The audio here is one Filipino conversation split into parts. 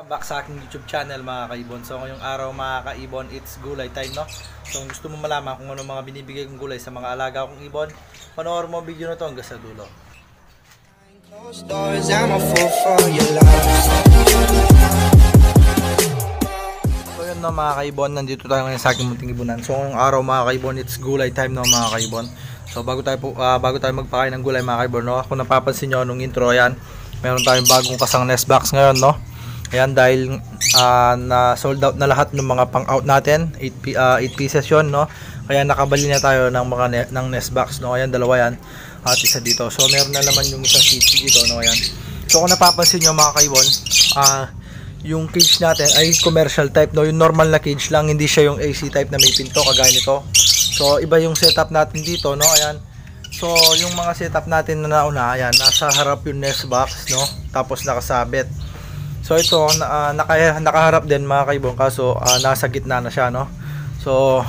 Back sa aking YouTube channel mga kaibon. So ngayong araw mga kaibon, it's gulay time no. So gusto mo malaman kung ano mga binibigay kong gulay sa mga alaga kong ibon, panoorin mo ang video na to hanggang sa dulo. So yun no mga kaibon, nandito tayo ngayon sa aking munting ibunan. So ngayong araw mga kaibon, it's gulay time no mga kaibon. So bago tayo po, ah, bago tayo magpakain ng gulay mga kaibon no, kung napapansin nyo nung intro yan, meron tayong bagong kasang nest box ngayon no. Ayan dahil ah, na sold out na lahat ng mga pang out natin, 8 pi- ah, 8 pieces 'yon no. Kaya nakabali na tayo ng mga ne- ng nest box no. Ayan dalawa yan at isa dito. So meron na naman yung isang cage dito no ayan. So kung napapansin nyo mga kaibon, ah yung cage natin ay commercial type no, yung normal na cage lang, hindi siya yung AC type na may pinto kagaya nito. So iba yung setup natin dito no, ayan. So yung mga setup natin na nauna, ayan, nasa harap yung nest box no, tapos nakasabit. So ito ah, naka, nakaharap din mga kaibon kaso ah, nasa gitna na siya no. So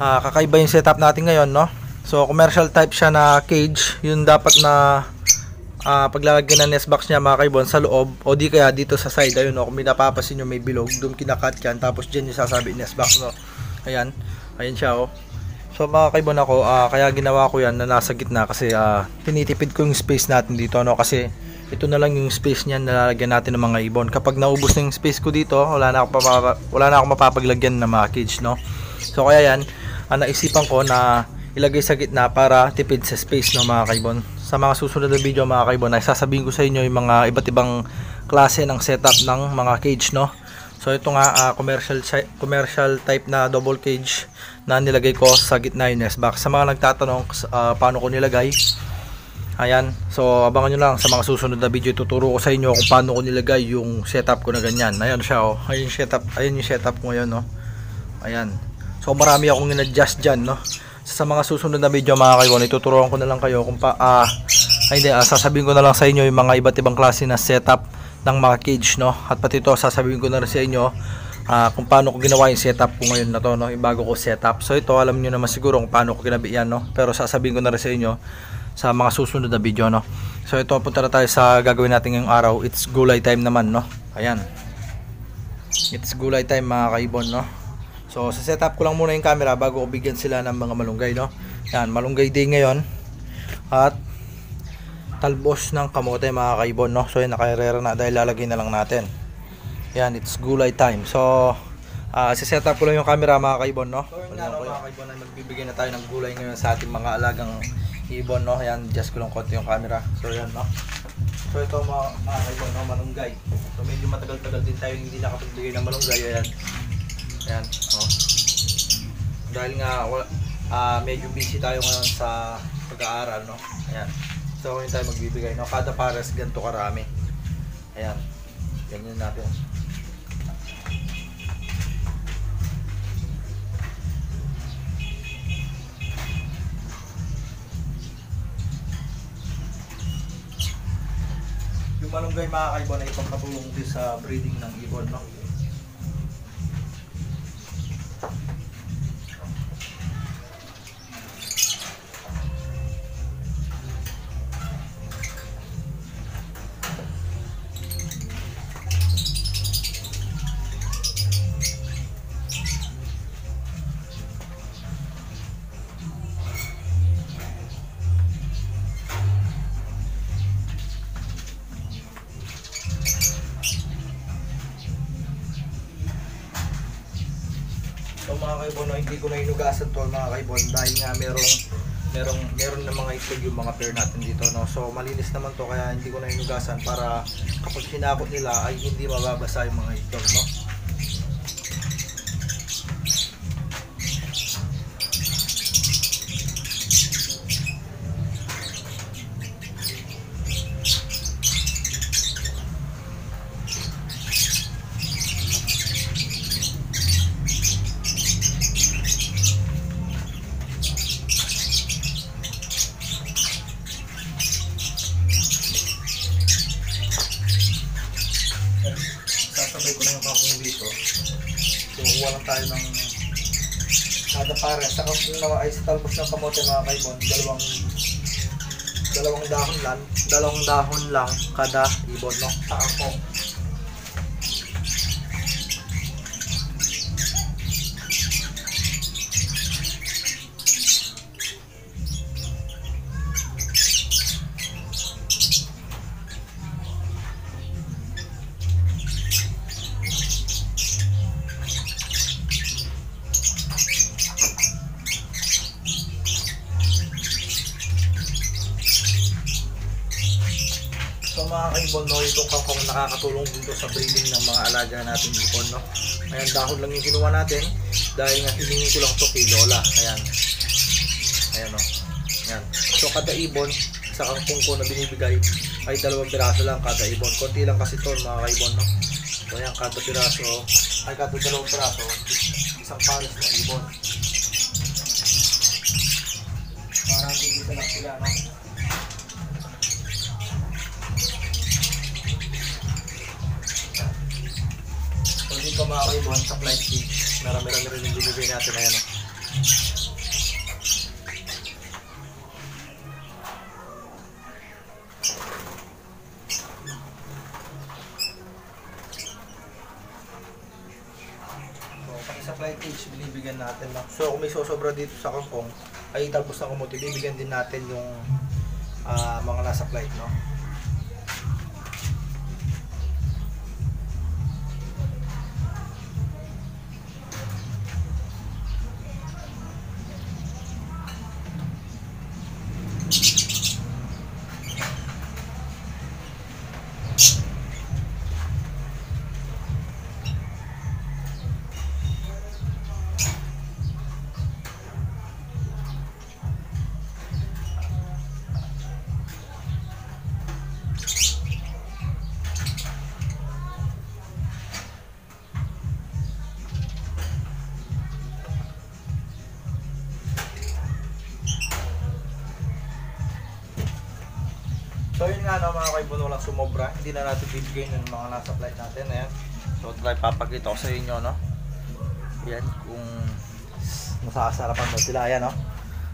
ah, kakaiba yung setup natin ngayon no. So commercial type siya na cage, yun dapat na ah paglalagyan ng nest box niya mga kaibon sa loob o di kaya dito sa side ayun no, kung may napapasin nyo may bilog, doon kinakat yan tapos dyan yung sasabi nest box no. Ayan, ayan siya oh. So mga kaibon ako, ah, kaya ginawa ko yan na nasa gitna kasi ah, tinitipid ko yung space natin dito no kasi ito na lang yung space niyan na lalagyan natin ng mga ibon. Kapag naubos na yung space ko dito, wala na ako mapapa- wala na ako mapapaglagyan ng mga cage no. So kaya yan, ang naisipan ko na ilagay sa gitna para tipid sa space no mga kaibon. Sa mga susunod na video mga kaibon, ay sasabihin ko sa inyo yung mga iba't ibang klase ng setup ng mga cage no. So ito nga ah, commercial commercial type na double cage na nilagay ko sa gitna yung nest box. Sa mga nagtatanong ah, paano ko nilagay, Ayan. So, abangan nyo lang sa mga susunod na video. Tuturo ko sa inyo kung paano ko nilagay yung setup ko na ganyan. Ayan siya, oh. Ayan yung setup, ayan yung setup ko ngayon, no. Ayan. So, marami akong in-adjust dyan, no. Sa mga susunod na video, mga kaibon, ituturuan ko na lang kayo kung pa, ah, ay hindi, ah, sasabihin ko na lang sa inyo yung mga iba't ibang klase na setup ng mga cage, no. At pati ito, sasabihin ko na rin sa inyo ah, kung paano ko ginawa yung setup ko ngayon na to, no. Yung bago ko setup. So, ito, alam nyo naman siguro kung paano ko ginabi yan, no. Pero sasabihin ko na rin sa inyo sa mga susunod na video no. So ito punta na tayo sa gagawin natin ngayong araw. It's gulay time naman no. Ayan. It's gulay time mga kaibon no. So sa setup ko lang muna yung camera bago ko bigyan sila ng mga malunggay no. Yan, malunggay day ngayon. At talbos ng kamote mga kaibon no. So yan nakairera na dahil lalagay na lang natin. Yan, it's gulay time. So Ah, uh, set up ko lang yung camera mga kaibon, no? So, yung araw mga kaibon ay magbibigay na tayo ng gulay ngayon sa ating mga alagang ibon, no? Ayan, just ko lang konti yung camera. So, yan, no? So, ito mga, mga kaibon, no? Malunggay. So, medyo matagal-tagal din tayo hindi nakapagbigay ng malunggay. Ayan. Ayan, oh. Dahil nga, wala, ah, medyo busy tayo ngayon sa pag-aaral, no? Ayan. So, hindi tayo magbibigay, no? Kada pares ganito karami. Ayan. Ganyan natin. Yung malunggay mga kaibon ay pagkatulong din sa breeding ng ibon, no? Kaibon, no, hindi ko na inugasan to mga kaibon dahil nga merong merong meron na mga itlog yung mga pair natin dito no. So malinis naman to kaya hindi ko na inugasan para kapag hinakot nila ay hindi mababasa yung mga itlog no. Sasabay ko na yung kakong dito. Lang tayo ng kada pare. Sa kung mga ay talbos ng kamote mga kaibon, dalawang dalawang dahon lang, dalawang dahon lang kada ibon no. Sa ako. Kaibon, no, itong kangkong nakakatulong dito sa breeding ng mga alaga natin ibon, no. Ayan, dahon lang yung kinuha natin dahil nga hiningi ko lang to kay Lola. Ayan. Ayan, no. Ayan. So, kada ibon sa kangkong ko na binibigay ay dalawang piraso lang kada ibon. Konti lang kasi to mga kaibon, no. So, ayan, kada piraso, ay kada dalawang piraso, isang pares na ibon. Parang tigisa lang sila, no. Dito mga kaibuhan sa flight feed, marami-rami rin yung binibigay natin na yan. no? So, pag sa flight cage, binibigyan natin lang. So, kung may sosobra dito sa kangkong, ay talbos ng kumuti, bibigyan din natin yung ah, mga nasa flight, no? So yun nga no, mga kaibuhan walang sumobra. Hindi na natin bibigay ng mga nasa flight natin. Ayan. So try papakita ko sa inyo no. Yan kung masasarapan mo sila. Ayan no.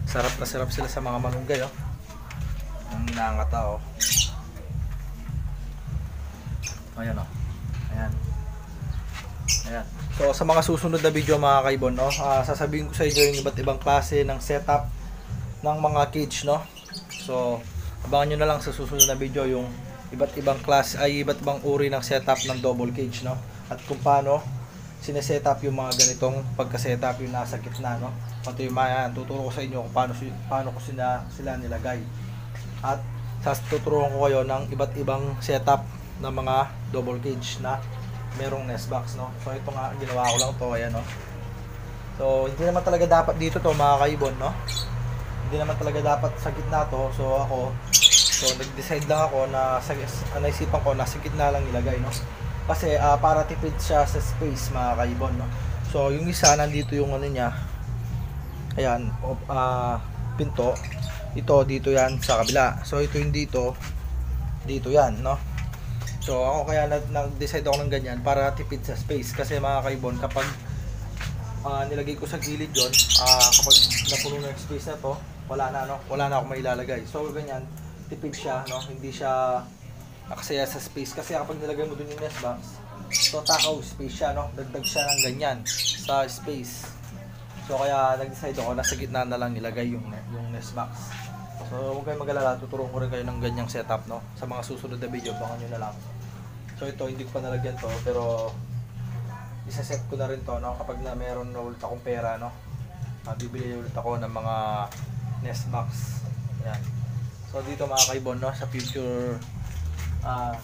Sarap na sarap sila sa mga malunggay oh. Ang nangata oh. Ayan oh. Ayan. Ayan. So sa mga susunod na video mga kaibon no, ah, sasabihin ko sa inyo yung iba't ibang klase ng setup ng mga cage no. So abangan nyo na lang sa susunod na video yung iba't ibang class ay iba't ibang uri ng setup ng double cage no? At kung paano sinesetup yung mga ganitong pagka-setup yung nasa gitna no? Pati yung mga tuturo ko sa inyo kung paano, paano ko sila, sila nilagay. At tuturuan ko kayo ng iba't ibang setup ng mga double cage na merong nest box no? So ito nga ginawa ko lang to ayan no? So hindi naman talaga dapat dito to mga kaibon no hindi naman talaga dapat sa gitna to. So ako, so nag-decide lang ako na sa uh, naisipan ko na sa gitna lang ilagay, no. Kasi ah, para tipid siya sa space mga kaibon, no. So yung isa nandito yung ano niya. Ayan, ah, pinto. Ito dito 'yan sa kabila. So ito yung dito. Dito 'yan, no. So ako kaya nag- nag-decide ako ng ganyan para tipid sa space kasi mga kaibon kapag ah, nilagay ko sa gilid yon ah, kapag napuno na yung space na to wala na no? Wala na ako mailalagay. So ganyan tipid siya no? Hindi siya aksaya sa space. Kasi kapag nilagay mo dun yung nest box so takaw space siya no? Dagdag siya ng ganyan sa space. So kaya nag-decide ako na sa gitna na lang nilagay yung yung nest box. So huwag kayong mag-alala. Tuturuan ko rin kayo ng ganyang setup no? Sa mga susunod na video baka nyo na lang. So ito hindi ko pa nalagyan to pero isa-set ko na rin to no? Kapag na meron na ulit akong pera no? Uh, bibili ulit ako ng mga nest box. Yan so dito mga kaibon no sa future ah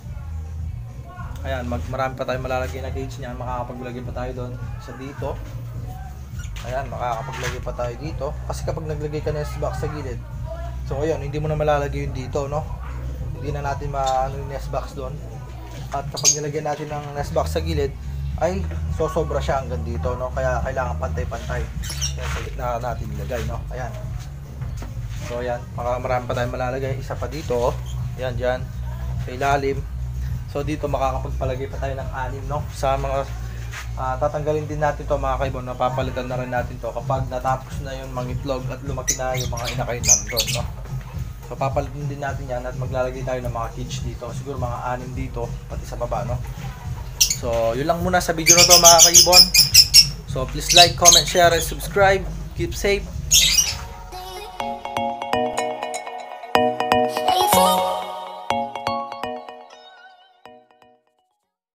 ayan mag, marami pa tayong malalagay na cage niyan. Makakapaglagay pa tayo doon sa dito. Ayan makakapaglagay pa tayo dito. Kasi kapag naglagay ka nest box sa gilid so ayun hindi mo na malalagay yun dito no? Hindi na natin maano yung nest box doon. At kapag nilagyan natin ng nest box sa gilid ay sosobra siya hanggang dito no? Kaya kailangan pantay-pantay. Kaya sa gitna natin ilagay no? Ayan so ayan maka marami pa tayong malalagay isa pa dito oh. ayan dyan sa ilalim so dito makakapagpalagay pa tayo ng anim no sa mga ah, tatanggalin din natin to mga kaibon napapalitan na rin natin to kapag natapos na yung mga itlog at lumaki na yung mga inakain nandun no So papalitin din natin yan at maglalagay tayo ng mga cage dito. Siguro mga anim dito, pati sa baba, no? So, yun lang muna sa video na to mga kaibon. So, please like, comment, share, and subscribe. Keep safe.